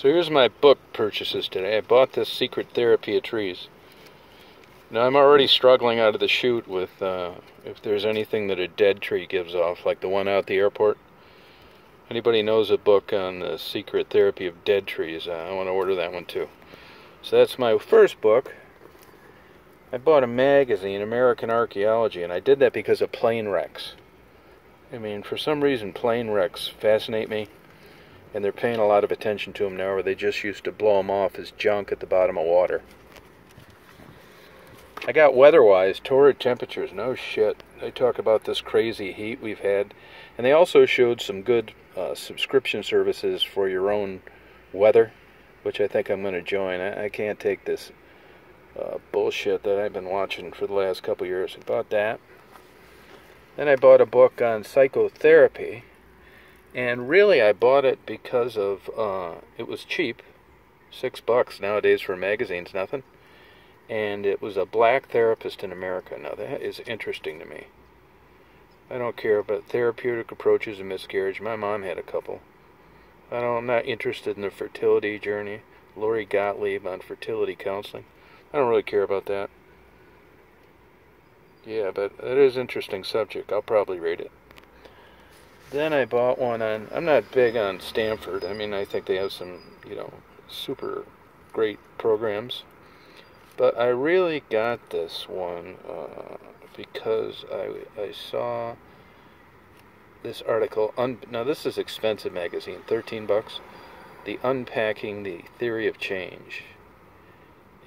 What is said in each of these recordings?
So here's my book purchases today. I bought this Secret Therapy of Trees. Now I'm already struggling out of the chute with uh, if there's anything that a dead tree gives off, like the one out at the airport. Anybody knows a book on the secret therapy of dead trees? Uh, I want to order that one too. So that's my first book. I bought a magazine, American Archaeology, and I did that because of plane wrecks. I mean, for some reason, plane wrecks fascinate me and they're paying a lot of attention to them now where they just used to blow them off as junk at the bottom of water. I got weather-wise, torrid temperatures, no shit. They talk about this crazy heat we've had. And they also showed some good uh, subscription services for your own weather, which I think I'm going to join. I, I, can't take this uh, bullshit that I've been watching for the last couple years. I bought that. Then I bought a book on psychotherapy and really I bought it because of uh, it was cheap six bucks nowadays for magazine's nothing. And it was a black therapist in America. Now that is interesting to me. I don't care about therapeutic approaches to miscarriage. My mom had a couple. I don't, I'm not interested in the fertility journey. Lori Gottlieb on fertility counseling. I don't really care about that. Yeah but that is interesting subject. I'll probably read it then I bought one on, I'm not big on Stanford. I mean, I think they have some, you know, super great programs. But I really got this one uh, because I, I saw this article. Un, now, this is expensive magazine, 13 bucks. The Unpacking the Theory of Change.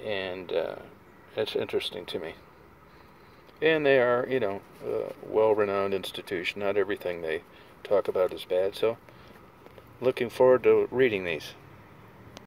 And uh, it's interesting to me. And they are, you know, a well renowned institution. Not everything they talk about is bad. So, looking forward to reading these.